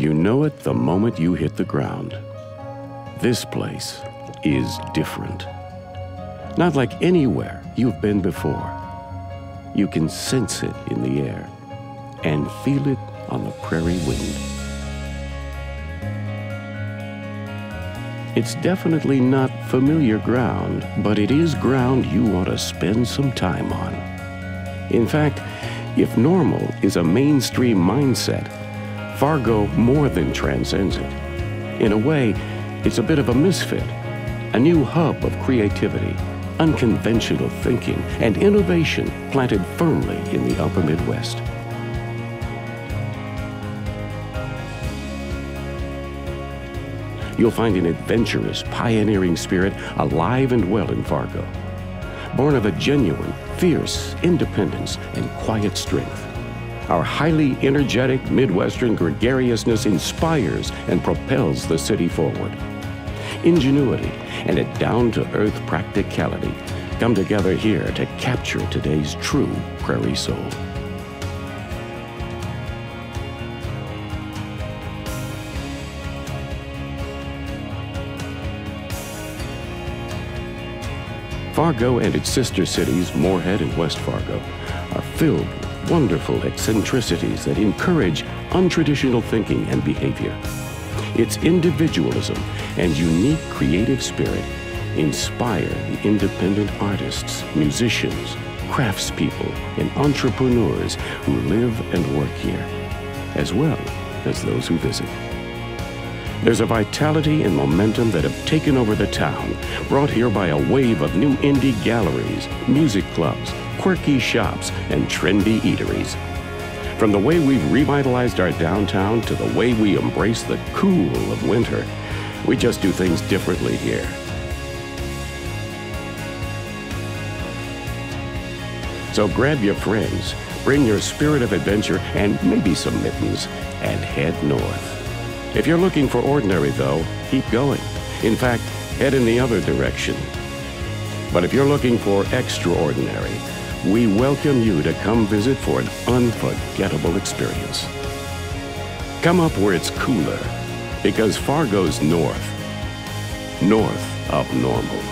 You know it the moment you hit the ground. This place is different. Not like anywhere you've been before. You can sense it in the air and feel it on the prairie wind. It's definitely not familiar ground, but it is ground you want to spend some time on. In fact, if normal is a mainstream mindset, Fargo more than transcends it. In a way, it's a bit of a misfit, a new hub of creativity, unconventional thinking, and innovation planted firmly in the upper Midwest. You'll find an adventurous, pioneering spirit alive and well in Fargo, born of a genuine, fierce independence and quiet strength. Our highly energetic Midwestern gregariousness inspires and propels the city forward. Ingenuity and a down to earth practicality come together here to capture today's true prairie soul. Fargo and its sister cities, Moorhead and West Fargo, are filled wonderful eccentricities that encourage untraditional thinking and behavior. Its individualism and unique creative spirit inspire the independent artists, musicians, craftspeople, and entrepreneurs who live and work here, as well as those who visit. There's a vitality and momentum that have taken over the town, brought here by a wave of new indie galleries, music clubs, quirky shops, and trendy eateries. From the way we've revitalized our downtown to the way we embrace the cool of winter, we just do things differently here. So grab your friends, bring your spirit of adventure, and maybe some mittens, and head north. If you're looking for ordinary, though, keep going. In fact, head in the other direction. But if you're looking for extraordinary, we welcome you to come visit for an unforgettable experience. Come up where it's cooler, because Fargo's north, north of normal.